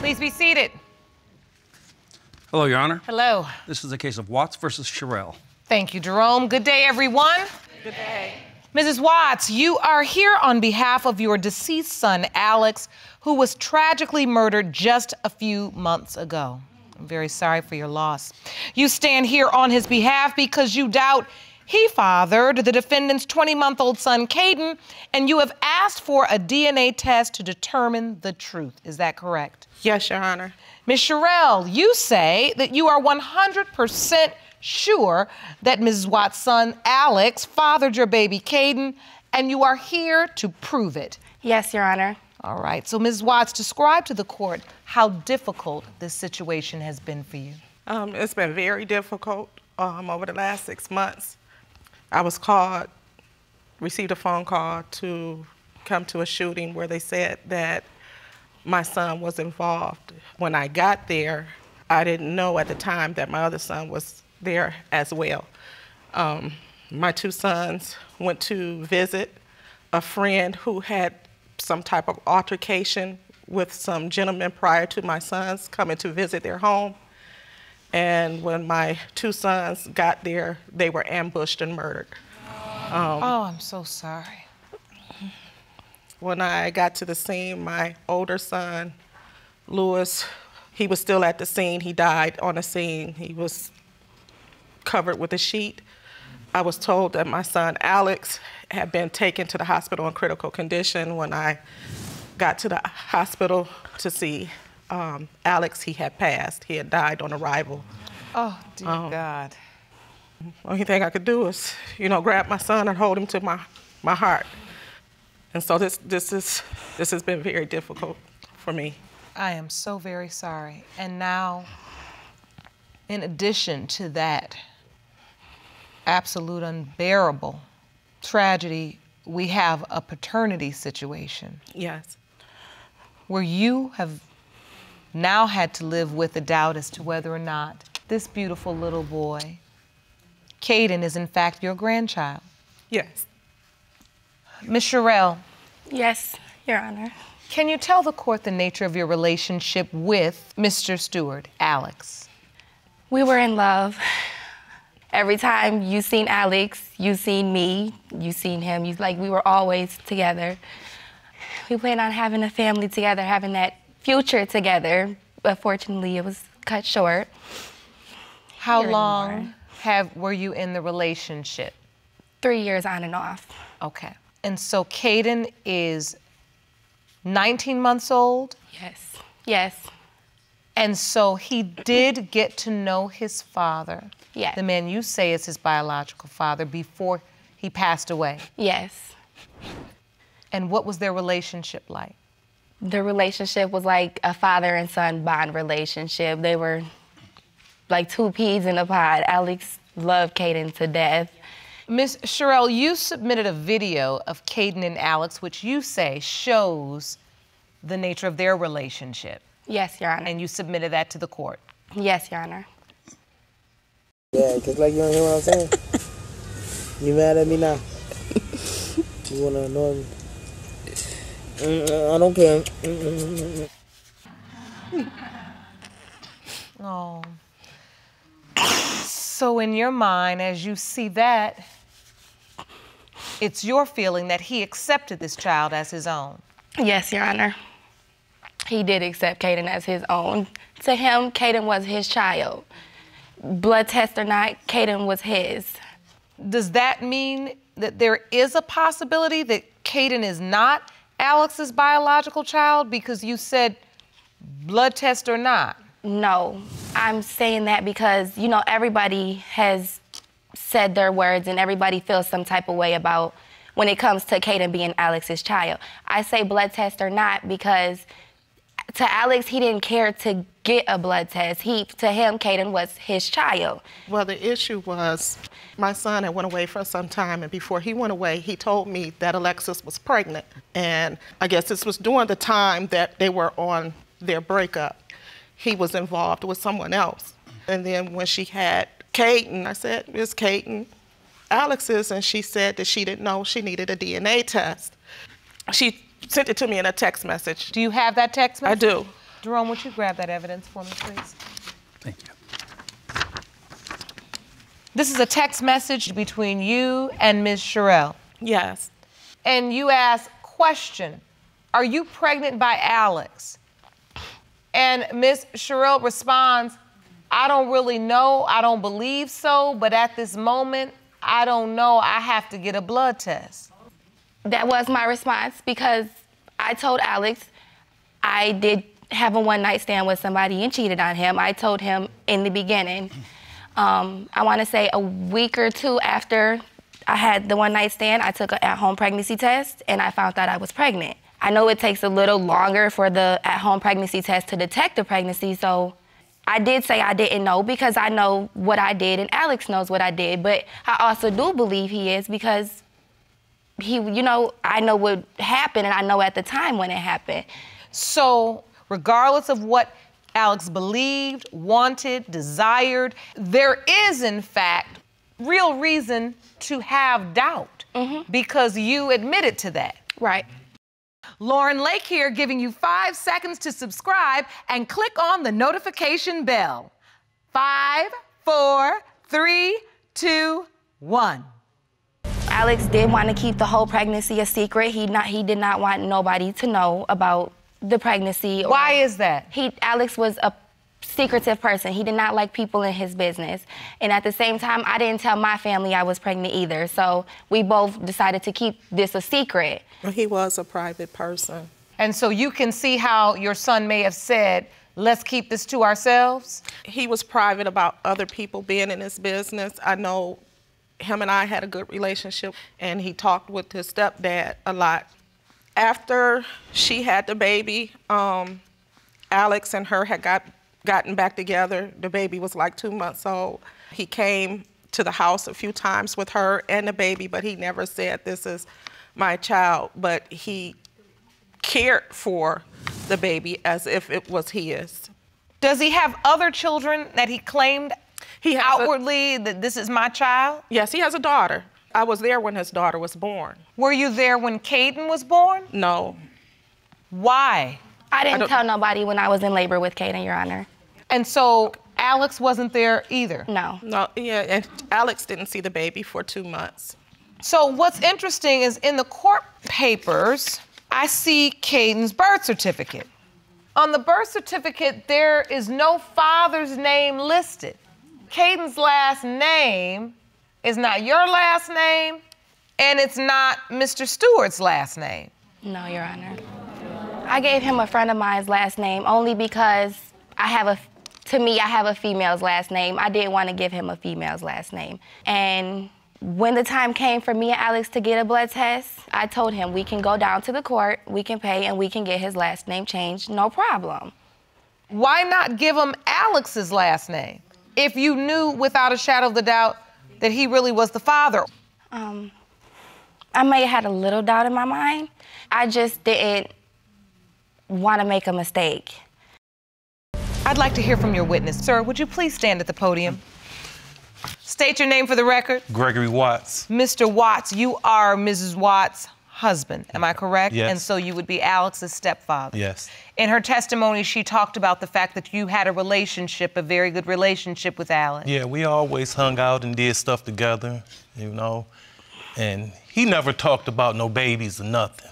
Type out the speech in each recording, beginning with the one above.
Please be seated. Hello, Your Honor. Hello. This is a case of Watts versus Sherrill. Thank you, Jerome. Good day, everyone. Good day. Mrs. Watts, you are here on behalf of your deceased son, Alex, who was tragically murdered just a few months ago. I'm very sorry for your loss. You stand here on his behalf because you doubt he fathered the defendant's 20 month old son, Caden, and you have asked for a DNA test to determine the truth. Is that correct? Yes, Your Honor. Ms. Sherrill, you say that you are 100% sure that Mrs. Watts' son, Alex, fathered your baby, Caden, and you are here to prove it. Yes, Your Honor. All right, so Ms. Watts, describe to the court how difficult this situation has been for you. Um, it's been very difficult um, over the last six months. I was called, received a phone call to come to a shooting where they said that my son was involved. When I got there, I didn't know at the time that my other son was there as well. Um, my two sons went to visit a friend who had some type of altercation with some gentlemen prior to my sons coming to visit their home. And when my two sons got there, they were ambushed and murdered. Um, oh, I'm so sorry. When I got to the scene, my older son, Lewis, he was still at the scene. He died on the scene. He was covered with a sheet. I was told that my son, Alex, had been taken to the hospital in critical condition. When I got to the hospital to see um, Alex, he had passed. He had died on arrival. Oh, dear um, God. Only thing I could do is, you know, grab my son and hold him to my, my heart. And so this, this, is, this has been very difficult for me. I am so very sorry. And now, in addition to that absolute unbearable tragedy, we have a paternity situation. Yes. Where you have now had to live with the doubt as to whether or not this beautiful little boy, Caden, is in fact your grandchild. Yes. Ms. Sherrill. Yes, Your Honor. Can you tell the court the nature of your relationship with Mr. Stewart, Alex? We were in love. Every time you seen Alex, you seen me, you seen him. You like we were always together. We planned on having a family together, having that future together, but fortunately it was cut short. How Here long anymore. have were you in the relationship? Three years on and off. Okay. And so Caden is 19 months old? Yes. Yes. And so he did get to know his father. Yes. The man you say is his biological father before he passed away. Yes. And what was their relationship like? The relationship was like a father and son bond relationship. They were like two peas in a pod. Alex loved Caden to death. Miss Sherrill, you submitted a video of Caden and Alex, which you say shows the nature of their relationship. Yes, Your Honor. And you submitted that to the court. Yes, Your Honor. Yeah, just like you don't hear what I'm saying. you mad at me now? you wanna annoy me? Mm, I don't care. Mm, oh. So in your mind, as you see that, it's your feeling that he accepted this child as his own. Yes, Your Honor. He did accept Caden as his own. To him, Caden was his child. Blood test or not, Caden was his. Does that mean that there is a possibility that Caden is not Alex's biological child because you said blood test or not? No, I'm saying that because, you know, everybody has said their words and everybody feels some type of way about when it comes to Caden being Alex's child. I say blood test or not because to Alex, he didn't care to get a blood test. He, to him, Caden was his child. Well, the issue was my son had went away for some time, and before he went away, he told me that Alexis was pregnant. And I guess this was during the time that they were on their breakup. He was involved with someone else. And then when she had Caden. I said, Miss Caden, Alex's, and she said that she didn't know she needed a DNA test. She sent it to me in a text message. Do you have that text message? I do. Jerome, would you grab that evidence for me, please? Thank you. This is a text message between you and Ms. Sherrill. Yes. And you ask, question, are you pregnant by Alex? And Ms. Sherrill responds, I don't really know. I don't believe so. But at this moment, I don't know. I have to get a blood test. That was my response because I told Alex I did have a one night stand with somebody and cheated on him. I told him in the beginning. Um, I want to say a week or two after I had the one night stand, I took an at home pregnancy test and I found out I was pregnant. I know it takes a little longer for the at home pregnancy test to detect a pregnancy, so I did say I didn't know because I know what I did and Alex knows what I did, but I also do believe he is because he, you know, I know what happened and I know at the time when it happened. So, regardless of what Alex believed, wanted, desired, there is, in fact, real reason to have doubt mm-hmm. because you admitted to that. Right. Lauren Lake here, giving you five seconds to subscribe and click on the notification bell. Five, four, three, two, one. Alex did want to keep the whole pregnancy a secret. He not he did not want nobody to know about the pregnancy. or- Why is that? He Alex was a secretive person. He did not like people in his business. And at the same time, I didn't tell my family I was pregnant either. So we both decided to keep this a secret. He was a private person. And so you can see how your son may have said, let's keep this to ourselves. He was private about other people being in his business. I know him and I had a good relationship, and he talked with his stepdad a lot. After she had the baby, um, Alex and her had got gotten back together. The baby was like two months old. He came to the house a few times with her and the baby, but he never said, This is my child. But he cared for the baby as if it was his. Does he have other children that he claimed He has outwardly that this is my child? Yes, he has a daughter. I was there when his daughter was born. Were you there when Caden was born? No. Why? I didn't don't- tell nobody when I was in labor with Caden, Your Honor. And so Alex wasn't there either. No. No, yeah, and Alex didn't see the baby for two months. So what's interesting is in the court papers, I see Caden's birth certificate. On the birth certificate, there is no father's name listed. Caden's last name is not your last name, and it's not Mr. Stewart's last name. No, Your Honor. I gave him a friend of mine's last name only because I have a, to me, I have a female's last name. I didn't want to give him a female's last name. And when the time came for me and Alex to get a blood test, I told him we can go down to the court, we can pay, and we can get his last name changed, no problem. Why not give him Alex's last name if you knew without a shadow of the doubt that he really was the father? Um, I may have had a little doubt in my mind. I just didn't want to make a mistake. I'd like to hear from your witness. Sir, would you please stand at the podium? State your name for the record. Gregory Watts. Mr. Watts, you are Mrs. Watts' husband, am I correct? Yes. And so you would be Alex's stepfather. Yes. In her testimony, she talked about the fact that you had a relationship, a very good relationship with Alex. Yeah, we always hung out and did stuff together, you know. And he never talked about no babies or nothing.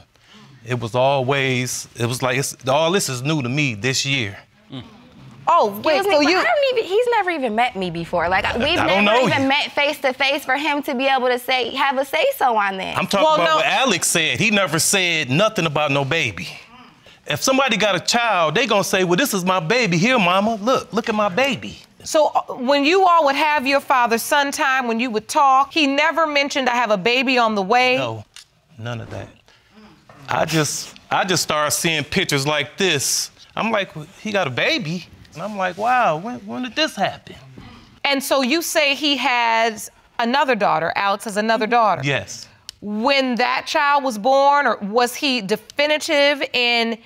It was always, it was like, it's, all this is new to me this year. Oh, wait, me, so you. I don't even. He's never even met me before. Like we've I never know even you. met face to face for him to be able to say have a say so on this. I'm talking Well, about no- what Alex said. He never said nothing about no baby. If somebody got a child, they gonna say, well, this is my baby. Here, mama, look, look at my baby. So uh, when you all would have your father son time, when you would talk, he never mentioned I have a baby on the way. No, none of that. I just, I just started seeing pictures like this. I'm like, well, he got a baby, and I'm like, wow, when, when did this happen? And so you say he has another daughter. Alex has another mm-hmm. daughter. Yes. When that child was born, or was he definitive in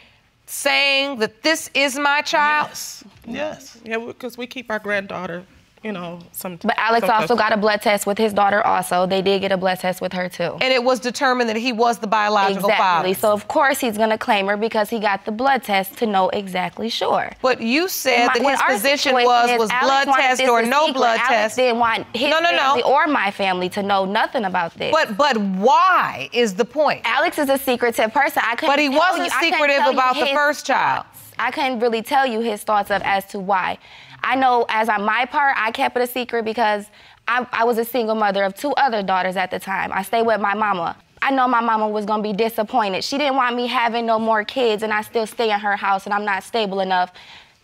saying that this is my child? Yes. Yes. Yeah, because we keep our granddaughter you know, some. But Alex some- also got a blood test with his daughter. Also, they did get a blood test with her too. And it was determined that he was the biological Exactly. father. So of course he's gonna claim her because he got the blood test to know exactly sure. but you said My- that his position was was Alex blood test or no secret. blood Alex test. didn't want his No, no, no. family or my family to know nothing about this. But but why is the point? Alex is a secretive person. I couldn't. But he tell wasn't you- secretive about the first child. thoughts. I couldn't really tell you his thoughts of as to why. I know as on my part, I kept it a secret because I, I was a single mother of two other daughters at the time. I stayed with my mama. I know my mama was gonna be disappointed. She didn't want me having no more kids, and I still stay in her house, and I'm not stable enough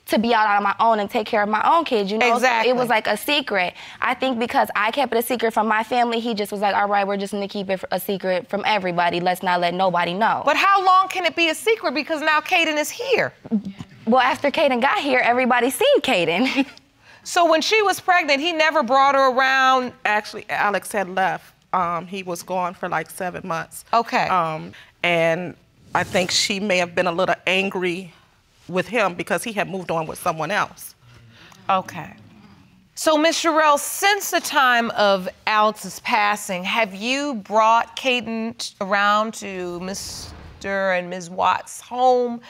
to be out on my own and take care of my own kids. You know, So Exactly. it was like a secret. I think because I kept it a secret from my family, he just was like, all right, we're just gonna keep it a secret from everybody. Let's not let nobody know. But how long can it be a secret? Because now Caden is here. Well, after Caden got here, everybody seen Caden. So when she was pregnant, he never brought her around. Actually, Alex had left. Um, he was gone for like seven months. Okay. Um, and I think she may have been a little angry with him because he had moved on with someone else. Okay. So, Miss Sherrill, since the time of Alex's passing, have you brought Caden around to Mr. and Ms. Watts' home?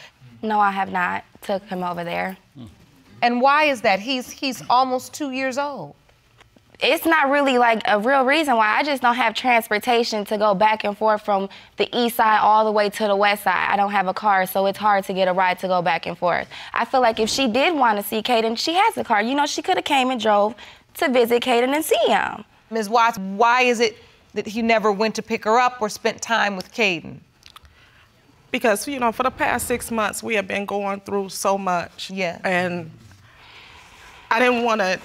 No, I have not took him over there. Hmm. And why is that? He's he's almost two years old. It's not really like a real reason why. I just don't have transportation to go back and forth from the east side all the way to the west side. I don't have a car, so it's hard to get a ride to go back and forth. I feel like if she did want to see Caden, she has a car. You know, she could have came and drove to visit Caden and see him. Ms. Watts, why is it that he never went to pick her up or spent time with Caden? Because, you know, for the past six months, we have been going through so much. Yeah. And I didn't want to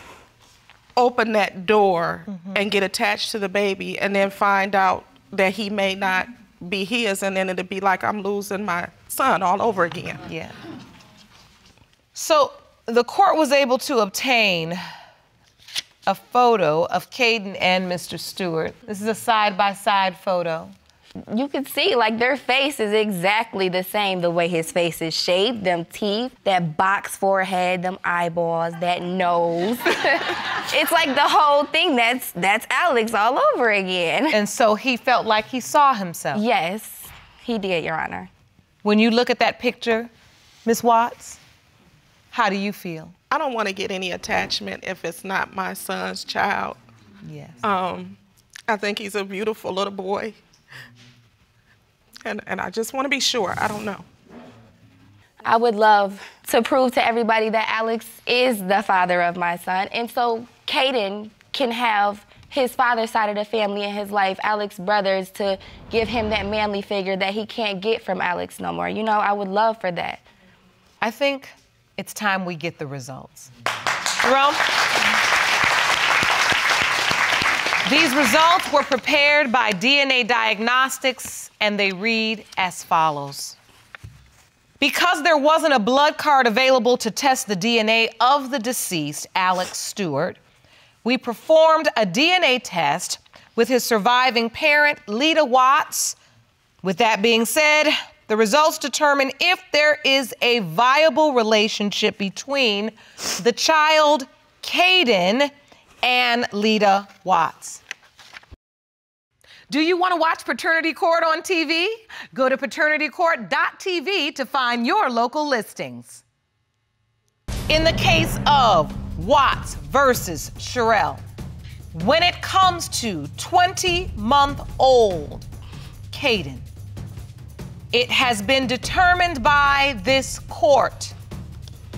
open that door mm-hmm. and get attached to the baby and then find out that he may not be his and then it'd be like I'm losing my son all over again. Yeah. So the court was able to obtain a photo of Caden and Mr. Stewart. This is a side by side photo. You can see like their face is exactly the same the way his face is shaped them teeth that box forehead them eyeballs that nose it's like the whole thing that's that's alex all over again And so he felt like he saw himself. yes he did your honor When you look at that picture, Miss Watts, how do you feel? I don't want to get any attachment if it's not my son's child. Yes. Um, I think he's a beautiful little boy. And, and I just want to be sure. I don't know. I would love to prove to everybody that Alex is the father of my son. And so Caden can have his father's side of the family in his life, Alex's brothers, to give him that manly figure that he can't get from Alex no more. You know, I would love for that. I think it's time we get the results. Jerome? These results were prepared by DNA Diagnostics and they read as follows. Because there wasn't a blood card available to test the DNA of the deceased, Alex Stewart, we performed a DNA test with his surviving parent, Lita Watts. With that being said, the results determine if there is a viable relationship between the child, Caden, and Lita Watts. Do you want to watch Paternity Court on TV? Go to paternitycourt.tv to find your local listings. In the case of Watts versus Sherrill, when it comes to 20 month old Caden, it has been determined by this court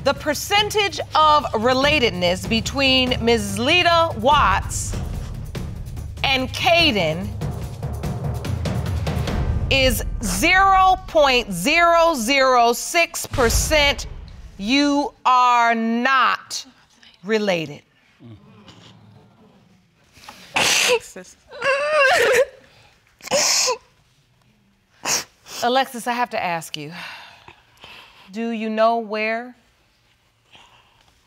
the percentage of relatedness between Ms. Lita Watts and Caden is 0.006%. You are not related. Alexis, I have to ask you do you know where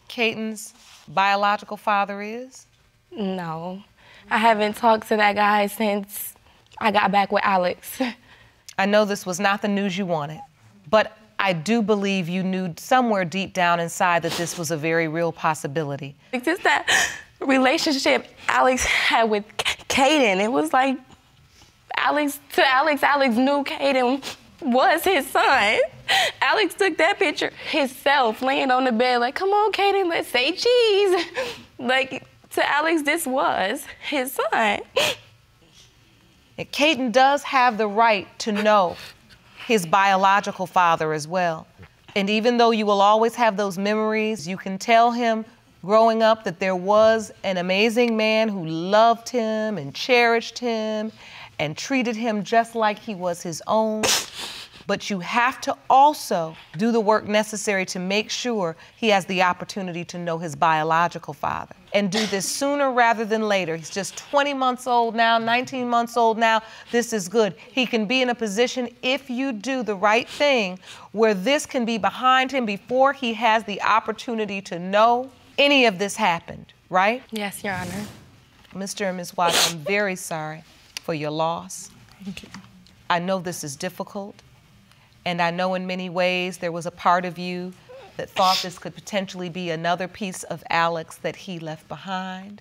Caden's biological father is? No, I haven't talked to that guy since I got back with Alex. I know this was not the news you wanted, but I do believe you knew somewhere deep down inside that this was a very real possibility. It's just that relationship Alex had with Caden. It was like Alex to Alex, Alex knew Caden was his son. Alex took that picture himself, laying on the bed, like, come on, Caden, let's say cheese. like, to Alex, this was his son. And Caden does have the right to know his biological father as well. And even though you will always have those memories, you can tell him growing up that there was an amazing man who loved him and cherished him and treated him just like he was his own. But you have to also do the work necessary to make sure he has the opportunity to know his biological father and do this sooner rather than later. He's just 20 months old now, 19 months old now. This is good. He can be in a position, if you do the right thing, where this can be behind him before he has the opportunity to know any of this happened, right? Yes, Your Honor. Mr. and Ms. Watts, I'm very sorry for your loss. Thank you. I know this is difficult, and I know in many ways there was a part of you that thought this could potentially be another piece of Alex that he left behind.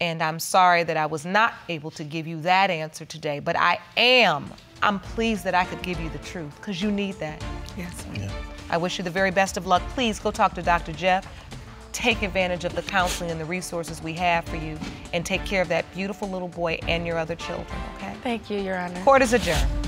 And I'm sorry that I was not able to give you that answer today, but I am. I'm pleased that I could give you the truth because you need that. Yes. Yeah. I wish you the very best of luck. Please go talk to Dr. Jeff. Take advantage of the counseling and the resources we have for you and take care of that beautiful little boy and your other children, okay? Thank you, Your Honor. Court is adjourned.